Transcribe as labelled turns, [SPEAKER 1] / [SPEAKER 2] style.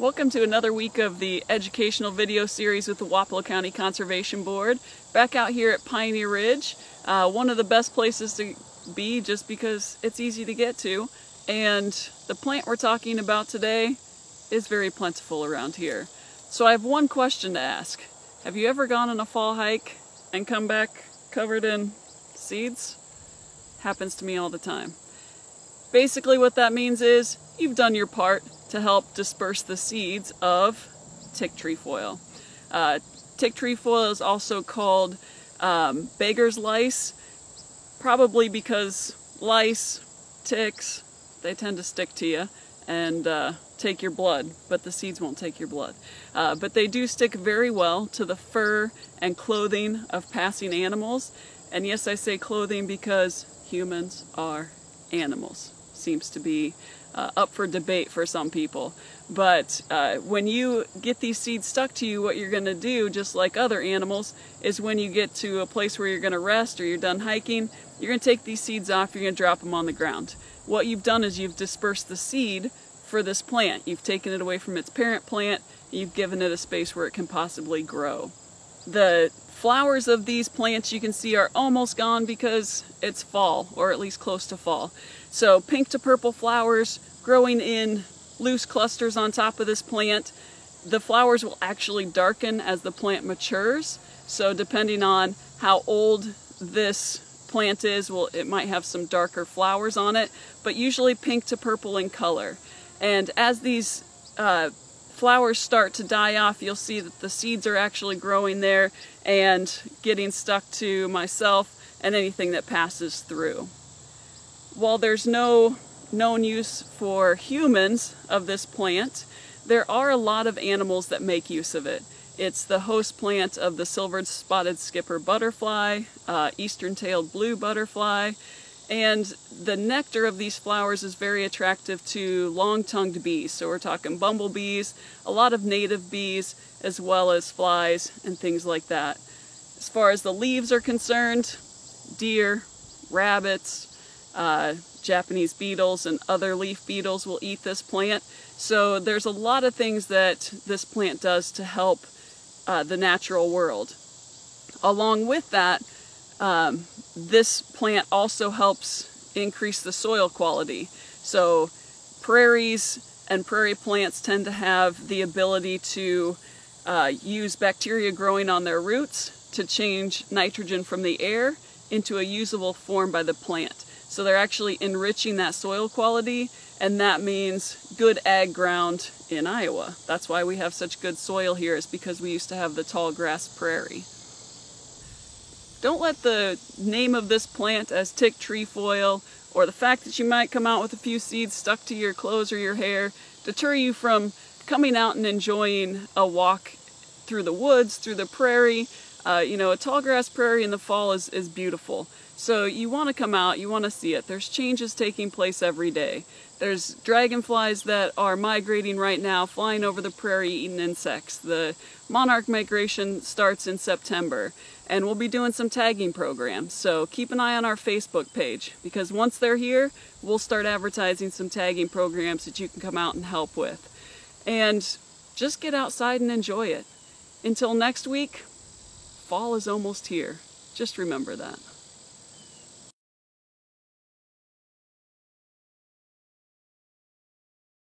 [SPEAKER 1] Welcome to another week of the educational video series with the Wapello County Conservation Board. Back out here at Pioneer Ridge, uh, one of the best places to be just because it's easy to get to. And the plant we're talking about today is very plentiful around here. So I have one question to ask. Have you ever gone on a fall hike and come back covered in seeds? Happens to me all the time. Basically what that means is you've done your part to help disperse the seeds of tick trefoil. Uh, tick trefoil is also called um, beggar's lice, probably because lice, ticks, they tend to stick to you and uh, take your blood, but the seeds won't take your blood. Uh, but they do stick very well to the fur and clothing of passing animals. And yes, I say clothing because humans are animals. Seems to be uh, up for debate for some people. But uh, when you get these seeds stuck to you, what you're going to do, just like other animals, is when you get to a place where you're going to rest or you're done hiking, you're going to take these seeds off, you're going to drop them on the ground. What you've done is you've dispersed the seed for this plant. You've taken it away from its parent plant, you've given it a space where it can possibly grow. The flowers of these plants you can see are almost gone because it's fall, or at least close to fall. So pink to purple flowers growing in loose clusters on top of this plant. The flowers will actually darken as the plant matures. So depending on how old this plant is, well, it might have some darker flowers on it, but usually pink to purple in color. And as these uh, flowers start to die off, you'll see that the seeds are actually growing there and getting stuck to myself and anything that passes through while there's no known use for humans of this plant, there are a lot of animals that make use of it. It's the host plant of the silver spotted skipper butterfly, uh, eastern-tailed blue butterfly, and the nectar of these flowers is very attractive to long-tongued bees. So we're talking bumblebees, a lot of native bees, as well as flies and things like that. As far as the leaves are concerned, deer, rabbits, uh, Japanese beetles and other leaf beetles will eat this plant. So there's a lot of things that this plant does to help uh, the natural world. Along with that, um, this plant also helps increase the soil quality. So prairies and prairie plants tend to have the ability to uh, use bacteria growing on their roots to change nitrogen from the air into a usable form by the plant. So they're actually enriching that soil quality and that means good ag ground in Iowa. That's why we have such good soil here is because we used to have the tall grass prairie. Don't let the name of this plant as tick trefoil or the fact that you might come out with a few seeds stuck to your clothes or your hair deter you from coming out and enjoying a walk through the woods, through the prairie. Uh, you know, a tall grass prairie in the fall is, is beautiful. So you want to come out, you want to see it. There's changes taking place every day. There's dragonflies that are migrating right now, flying over the prairie eating insects. The monarch migration starts in September and we'll be doing some tagging programs. So keep an eye on our Facebook page because once they're here, we'll start advertising some tagging programs that you can come out and help with. And just get outside and enjoy it. Until next week, fall is almost here. Just remember that.